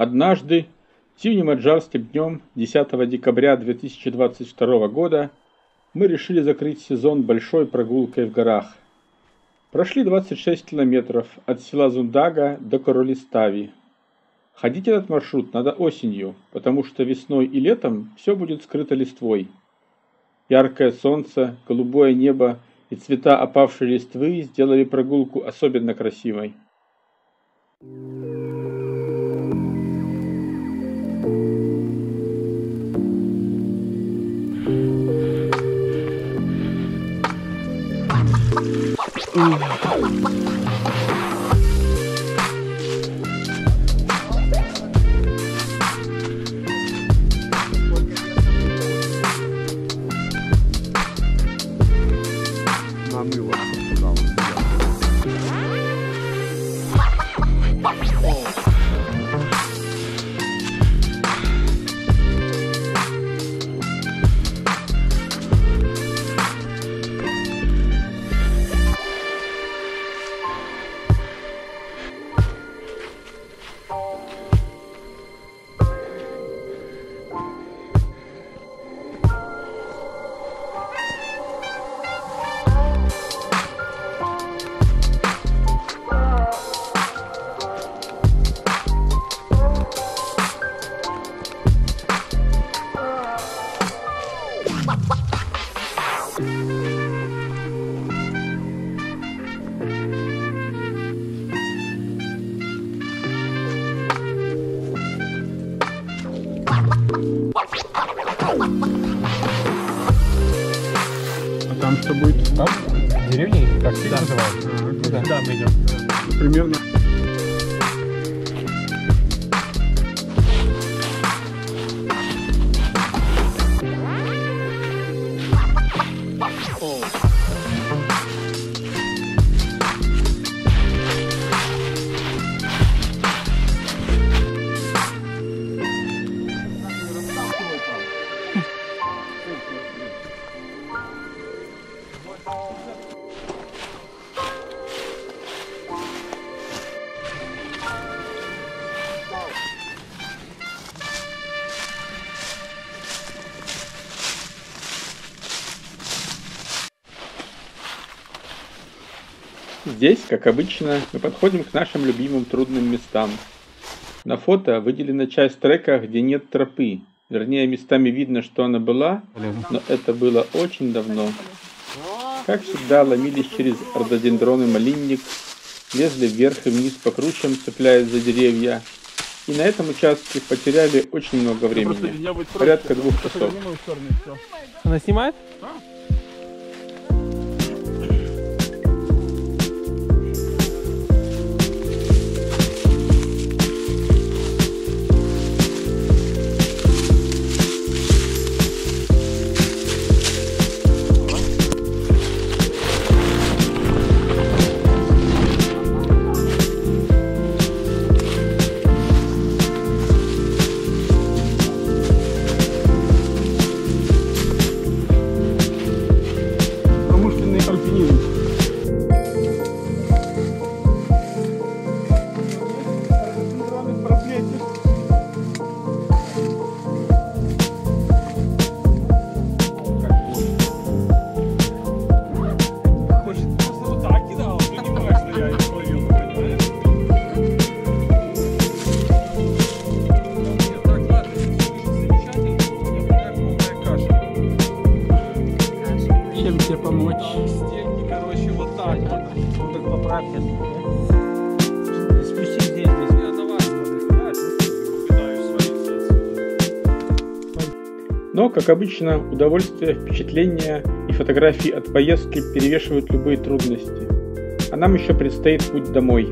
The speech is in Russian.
Однажды, зимним аджарским днем 10 декабря 2022 года, мы решили закрыть сезон большой прогулкой в горах. Прошли 26 километров от села Зундага до Королистави. Ходить этот маршрут надо осенью, потому что весной и летом все будет скрыто листвой. Яркое солнце, голубое небо и цвета опавшей листвы сделали прогулку особенно красивой. 嗯。А что будет? Там деревни, как всегда называют. Куда? Да, мы идем. Примерно. Здесь, как обычно, мы подходим к нашим любимым трудным местам. На фото выделена часть трека, где нет тропы. Вернее, местами видно, что она была, но это было очень давно. Как всегда, ломились через рододендроны малинник, лезли вверх и вниз по кручам, цепляясь за деревья. И на этом участке потеряли очень много времени. Порядка двух часов. Она снимает? Тебе помочь? Стенки, короче, вот так вот. Так поправьте. Спусти здесь. Но, как обычно, удовольствие, впечатления и фотографии от поездки перевешивают любые трудности. А нам еще предстоит путь домой.